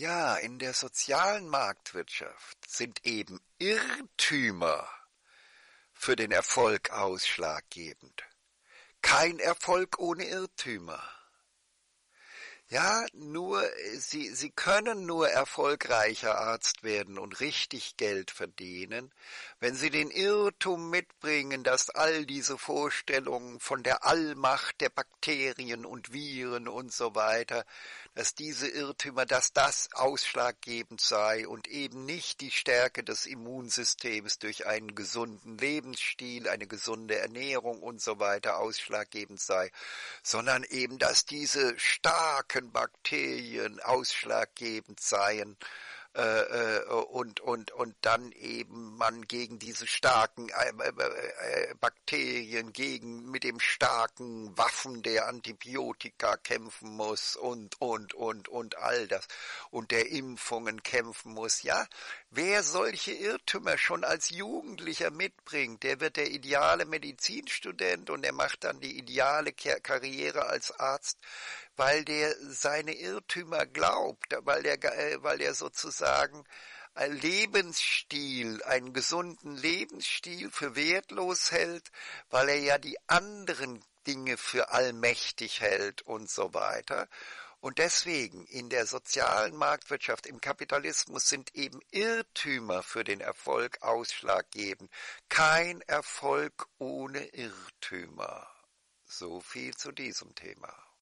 Ja, in der sozialen Marktwirtschaft sind eben Irrtümer für den Erfolg ausschlaggebend. Kein Erfolg ohne Irrtümer. Ja, nur, sie, sie können nur erfolgreicher Arzt werden und richtig Geld verdienen, wenn sie den Irrtum mitbringen, dass all diese Vorstellungen von der Allmacht der Bakterien und Viren und so weiter, dass diese Irrtümer, dass das ausschlaggebend sei und eben nicht die Stärke des Immunsystems durch einen gesunden Lebensstil, eine gesunde Ernährung und so weiter ausschlaggebend sei, sondern eben, dass diese starken Bakterien ausschlaggebend seien äh, äh, und, und, und dann eben man gegen diese starken äh, äh, Bakterien, gegen mit dem starken Waffen der Antibiotika kämpfen muss und, und, und, und all das und der Impfungen kämpfen muss. Ja, wer solche Irrtümer schon als Jugendlicher mitbringt, der wird der ideale Medizinstudent und er macht dann die ideale Karriere als Arzt, weil der seine Irrtümer glaubt, weil der, weil der sozusagen sozusagen ein Lebensstil, einen gesunden Lebensstil für wertlos hält, weil er ja die anderen Dinge für allmächtig hält und so weiter. Und deswegen in der sozialen Marktwirtschaft, im Kapitalismus sind eben Irrtümer für den Erfolg ausschlaggebend. Kein Erfolg ohne Irrtümer. So viel zu diesem Thema.